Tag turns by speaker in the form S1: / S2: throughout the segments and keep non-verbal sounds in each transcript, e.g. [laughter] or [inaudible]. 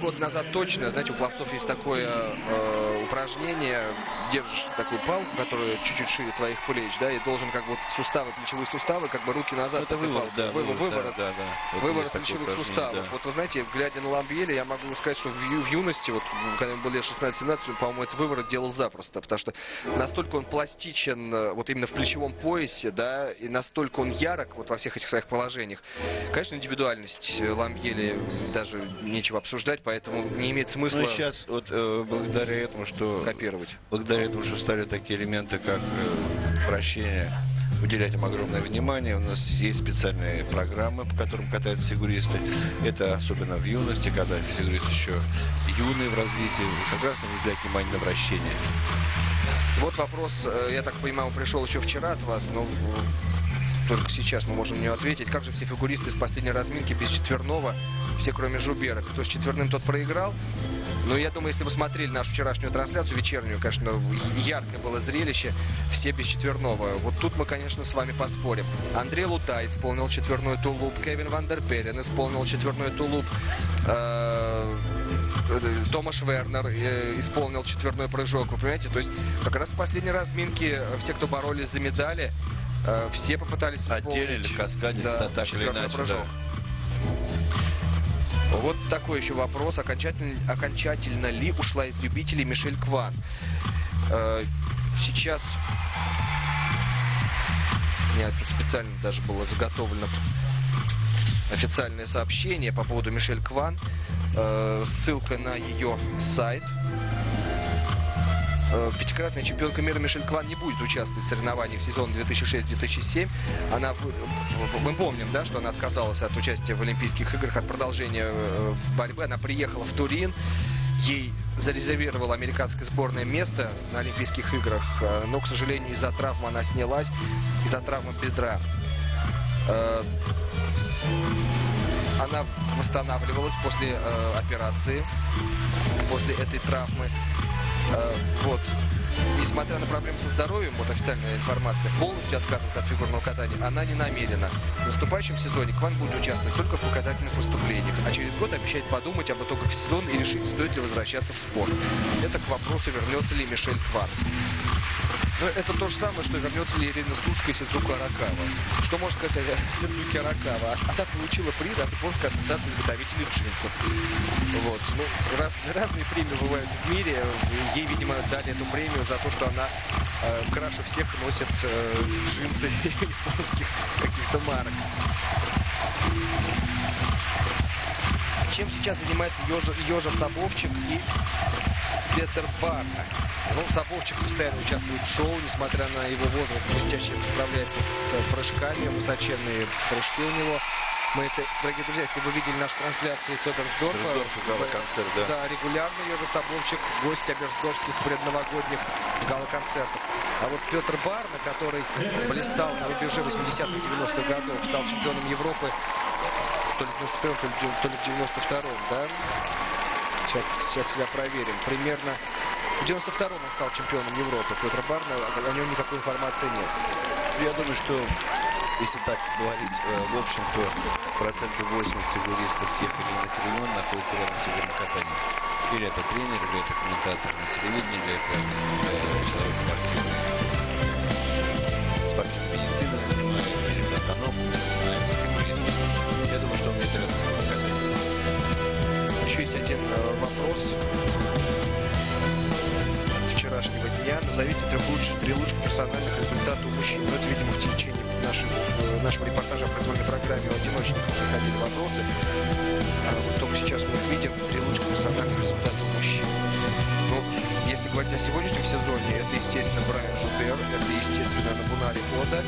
S1: год назад точно, знаете, у пловцов есть такое э, упражнение, держишь такую палку, которая чуть-чуть шире твоих плеч, да, и должен как бы вот суставы, плечевые суставы, как бы руки назад.
S2: Это
S1: палкой.
S2: да,
S1: Вывод,
S2: выворот, да, да, да. Вот есть такое
S1: плечевых суставов.
S2: да.
S1: Вот вы знаете, глядя на Ламбьеля, я могу сказать, что в, в юности, вот когда ему было лет 16-17, он, по-моему, этот выворот делал запросто, потому что настолько он пластичен, э, вот именно в плечевом поясе, да, и настолько он ярок вот во всех этих своих положениях. Конечно, индивидуальность э, Ламбьеля даже нечего обсуждать, поэтому не имеет смысла
S2: Ну сейчас вот э, благодаря этому, что
S1: копировать.
S2: благодаря этому, что стали такие элементы, как э, вращение, уделять им огромное внимание. У нас есть специальные программы, по которым катаются фигуристы. Это особенно в юности, когда фигурист еще юный в развитии. Как раз нужно уделять внимание на вращение.
S1: Вот вопрос, э, я так понимаю, пришел еще вчера от вас, но только сейчас мы можем на него ответить. Как же все фигуристы из последней разминки без четверного, все кроме Жубера, кто с четверным, тот проиграл? Но я думаю, если вы смотрели нашу вчерашнюю трансляцию, вечернюю, конечно, яркое было зрелище, все без четверного. Вот тут мы, конечно, с вами поспорим. Андрей Лутай исполнил четверной тулуп, Кевин Вандерпелен исполнил четверной тулуп, э, э, Томаш Вернер э, исполнил четверной прыжок, вы понимаете? То есть как раз в последней разминке все, кто боролись за медали, все попытались исполнить
S2: Отдельно или в каскаде,
S1: да,
S2: да, так или иначе,
S1: прыжок. Вот такой еще вопрос. Окончательно, окончательно ли ушла из любителей Мишель Кван? Э, Сейчас у меня тут специально даже было заготовлено официальное сообщение по поводу Мишель Кван. Э, Ссылка на ее сайт. Э, Пятикратная чемпионка мира Мишель Кван не будет участвовать в соревнованиях сезона 2006-2007. Она, мы помним, да, что она отказалась от участия в Олимпийских играх, от продолжения э, борьбы. Она приехала в Турин. Ей зарезервировала американская сборная место на Олимпийских играх, э, но, к сожалению, из-за травмы она снялась, из-за травмы бедра. Она восстанавливалась после операции, после этой травмы. Э, Вот. Несмотря на проблемы со здоровьем, вот официальная информация, полностью отказываться от фигурного катания она не намерена. В наступающем сезоне Кван будет участвовать только в показательных выступлениях, а через год обещает подумать об итогах сезона и решить, стоит ли возвращаться в спорт. Это к вопросу, вернется ли Мишель Кван. Но это то же самое, что вернется ли Ирина Слуцкая Сидзуку Аракава. Что можно сказать о [laughs] Сидзуке Аракава? Она получила приз от Японской ассоциации изготовителей джинсов. Вот. Ну, раз- разные премии бывают в мире. Ей, видимо, дали эту премию за то, что она э, краше всех носит э, джинсы [laughs] японских каких-то марок. Чем сейчас занимается Ежа, Ежа Сабовчик и Петер Барна? Ну, Сабовчик постоянно участвует в шоу, несмотря на его возраст, блестяще справляется с прыжками, высоченные прыжки у него. Мы это, дорогие друзья, если вы видели наши трансляции с Оберсдорфа,
S2: гала-концерт, да.
S1: да, регулярно Ежа Сабовчик, гость Оберсдорфских предновогодних гала-концертов. А вот Петр Барна, который блистал на рубеже 80-х, 90-х годов, стал чемпионом Европы то ли в 91 то ли в- то ли в 92-м, да? Сейчас, сейчас себя проверим. Примерно в 92-м он стал чемпионом Европы. Петр Барна, о нем никакой информации нет.
S2: Я думаю, что если так говорить, э, в общем, то процентов 80 фигуристов тех или иных времен находятся рядом с фигурным катанием. Или это тренер, или это комментатор на телевидении, или это
S1: Назовите трех лучших, три лучших персональных результата у мужчин. Ну, это, видимо, в течение нашего, э, нашего репортажа о произвольной программе у одиночников приходили вопросы. А вот только сейчас мы видим. Три лучших персональных результата у мужчин. Ну, если говорить о сегодняшнем сезоне, это, естественно, Брайан Жубер, это, естественно, Набунари Ода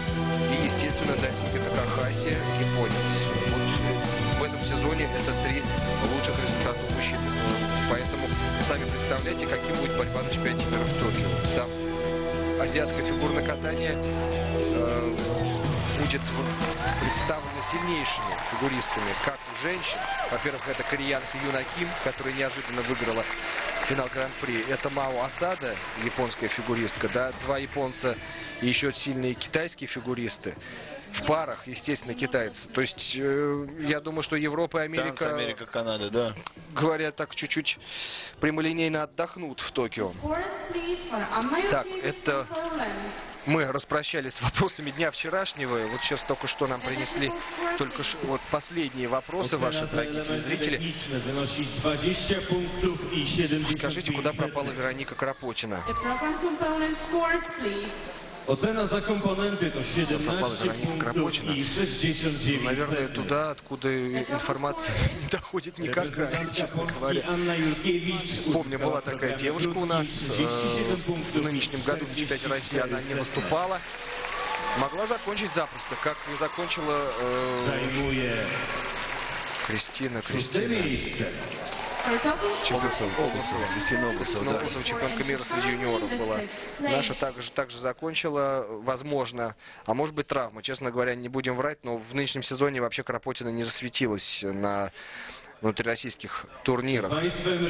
S1: и, естественно, Дайсуки Такахаси, японец. Сезоне это три лучших результата у мужчин. Поэтому сами представляете, каким будет борьба на чемпионате мира в Токио. Там азиатское фигурное катание э, будет представлено сильнейшими фигуристами, как у женщин. Во-первых, это кореянка Юна Ким, которая неожиданно выиграла финал Гран-при. Это Мао Асада, японская фигуристка, да, два японца и еще сильные китайские фигуристы. В парах, естественно, китайцы. То есть, э, я думаю, что Европа и Америка,
S2: Танцы Америка, Канада, да.
S1: говорят так, чуть-чуть прямолинейно отдохнут в Токио. Так, это мы распрощались с вопросами дня вчерашнего. И вот сейчас только что нам принесли только ш- вот последние вопросы ваши, дорогие телезрители.
S3: techniczne wynosi 20 punktów i 75
S1: Скажите, куда пропала Вероника Кропотина?
S3: Ocena za komponenty to 17
S1: Вероника
S3: punktów
S1: Кропотина.
S3: i 69
S1: Наверное, туда, откуда информация не доходит никакая, честно говоря. Помню, была такая девушка у нас.
S3: 37
S1: В нынешнем году в чемпионате России она не
S3: 44
S1: выступала. Могла закончить запросто, как не закончила э, Кристина, Кристина.
S2: Да.
S1: Обласова чемпионка мира среди юниоров была. Наша также, также закончила, возможно, а может быть травма. Честно говоря, не будем врать, но в нынешнем сезоне вообще Кропотина не засветилась на внутрироссийских турнирах.
S3: Państwem